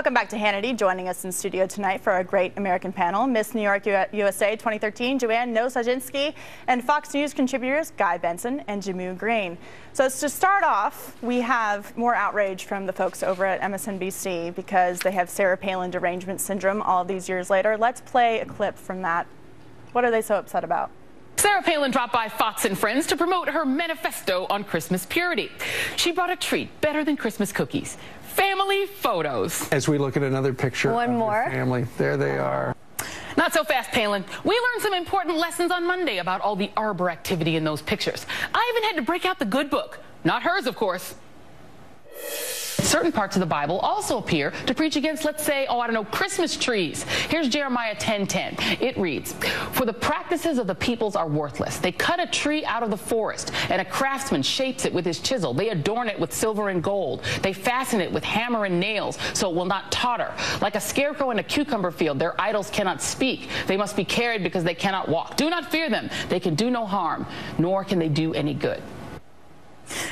Welcome back to Hannity. Joining us in studio tonight for a great American panel, Miss New York USA 2013, Joanne Nowosadzinski, and Fox News contributors Guy Benson and Jehmu Green. So to start off, we have more outrage from the folks over at MSNBC because they have Sarah Palin derangement syndrome all these years later. Let's play a clip from that. What are they so upset about? Sarah Palin dropped by Fox and Friends to promote her manifesto on Christmas purity. She brought a treat better than Christmas cookies family photos. As we look at another picture One more. family, there they are. Not so fast, Palin. We learned some important lessons on Monday about all the arbor activity in those pictures. I even had to break out the good book. Not hers, of course. Certain parts of the Bible also appear to preach against, let's say, oh, I don't know, Christmas trees. Here's Jeremiah 10:10. It reads, "For the practices of the peoples are worthless. They cut a tree out of the forest, and a craftsman shapes it with his chisel. They adorn it with silver and gold. They fasten it with hammer and nails, so it will not totter. Like a scarecrow in a cucumber field, their idols cannot speak. They must be carried because they cannot walk. Do not fear them. They can do no harm, nor can they do any good."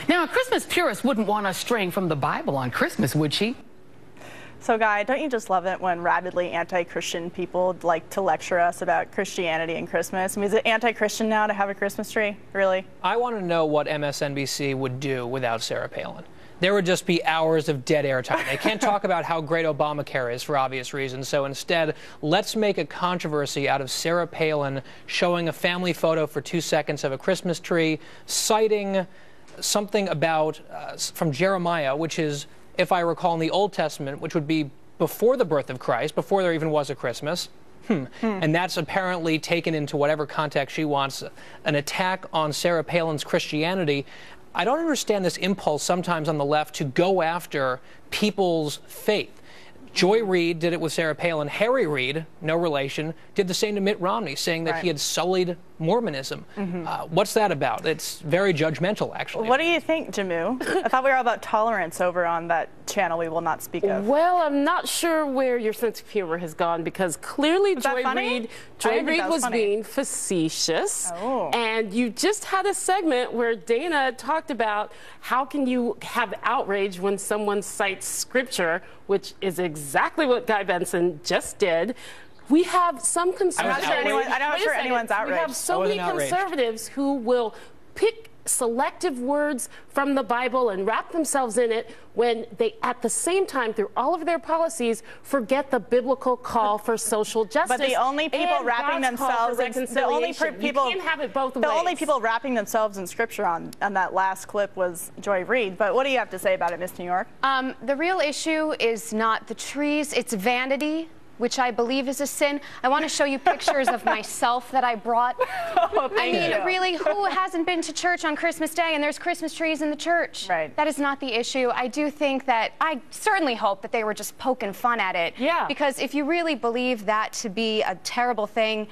Now, a Christmas purist wouldn't want us straying from the Bible on Christmas, would she? So, Guy, don't you just love it when rabidly anti-Christian people like to lecture us about Christianity and Christmas? I mean, is it anti-Christian now to have a Christmas tree? Really? I want to know what MSNBC would do without Sarah Palin. There would just be hours of dead air time. They can't talk about how great Obamacare is for obvious reasons. So instead, let's make a controversy out of Sarah Palin showing a family photo for two seconds of a Christmas tree, citing something about uh, from Jeremiah, which is, if I recall, in the Old Testament, which would be before the birth of Christ, before there even was a Christmas. Hmm. Hmm. And that's apparently taken into whatever context she wants an attack on Sarah Palin's Christianity. I don't understand this impulse sometimes on the left to go after people's faith. Joy Reid did it with Sarah Palin. Harry Reid, no relation, did the same to Mitt Romney, saying that right. he had sullied Mormonism. Mm-hmm. Uh, what's that about? It's very judgmental, actually. What do you think, Jehmu? I thought we were all about tolerance over on that channel we will not speak of. Well, I'm not sure where your sense of humor has gone because clearly was Joy Reid, Joy Reid was, was being facetious. Oh. And you just had a segment where Dana talked about how can you have outrage when someone cites scripture, which is exactly what Guy Benson just did. We have some conservatives. I'm not sure, anyone, I'm not sure anyone's outraged. We have so many conservatives who will pick selective words from the Bible and wrap themselves in it when they, at the same time, through all of their policies, forget the biblical call for social justice. But the only people wrapping God's themselves in the only people you can't have it both the ways. only people wrapping themselves in scripture on on that last clip was Joy Reid. But what do you have to say about it, Miss New York? Um, the real issue is not the trees; it's vanity which I believe is a sin. I want to show you pictures of myself that I brought. Oh, I mean, you. really, who hasn't been to church on Christmas Day and there's Christmas trees in the church? Right. That is not the issue. I do think that, I certainly hope that they were just poking fun at it. Yeah. Because if you really believe that to be a terrible thing,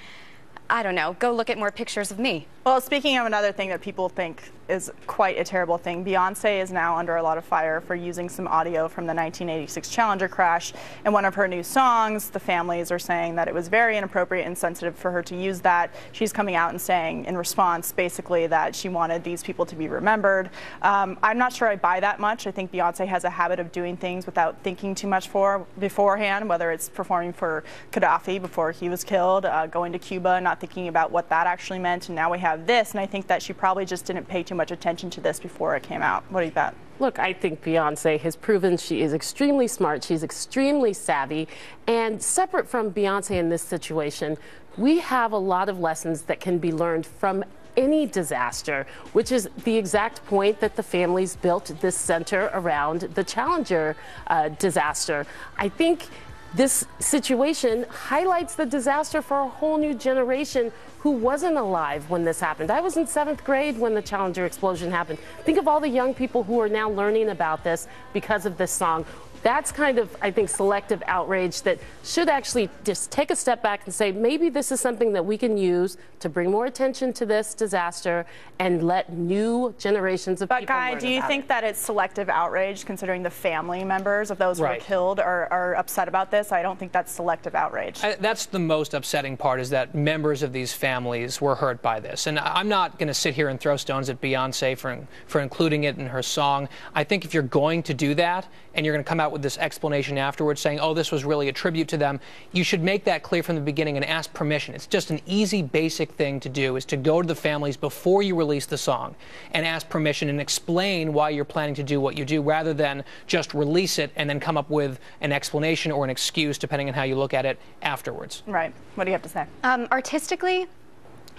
I don't know, go look at more pictures of me. Well, speaking of another thing that people think is quite a terrible thing, Beyonce is now under a lot of fire for using some audio from the 1986 Challenger crash in one of her new songs. The families are saying that it was very inappropriate and sensitive for her to use that. She's coming out and saying in response basically that she wanted these people to be remembered. Um, I'm not sure I buy that much. I think Beyonce has a habit of doing things without thinking too much for beforehand, whether it's performing for Gaddafi before he was killed, uh, going to Cuba, not thinking about what that actually meant, and now we have have this, and I think that she probably just didn't pay too much attention to this before it came out. What do you bet? Look, I think Beyonce has proven she is extremely smart. She's extremely savvy. And separate from Beyonce in this situation, we have a lot of lessons that can be learned from any disaster, which is the exact point that the families built this center around the Challenger uh, disaster. I think this situation highlights the disaster for a whole new generation who wasn't alive when this happened. I was in seventh grade when the Challenger explosion happened. Think of all the young people who are now learning about this because of this song that's kind of, I think, selective outrage that should actually just take a step back and say maybe this is something that we can use to bring more attention to this disaster and let new generations of but people. But Guy, do you think it. that it's selective outrage, considering the family members of those right. who were killed are, are, upset about this? I don't think that's selective outrage. I, that's the most upsetting part is that members of these families were hurt by this, and I'm not going to sit here and throw stones at Beyonce for for including it in her song. I think if you're going to do that and you're going to come out with with this explanation afterwards saying, oh, this was really a tribute to them, you should make that clear from the beginning and ask permission. It's just an easy, basic thing to do is to go to the families before you release the song and ask permission and explain why you're planning to do what you do rather than just release it and then come up with an explanation or an excuse, depending on how you look at it, afterwards. Right. What do you have to say? Um, artistically,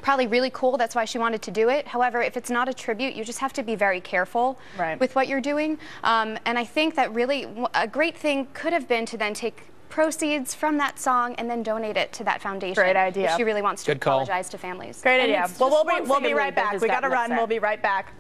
probably really cool. That's why she wanted to do it. However, if it's not a tribute, you just have to be very careful Right. with what you're doing. Um, and I think that really a great thing could have been to then take proceeds from that song and then donate it to that foundation. Great idea. If she really wants to Good call. apologize to families. Great And idea. Well, we'll be, we'll be right back. We got to run. upset. We'll be right back.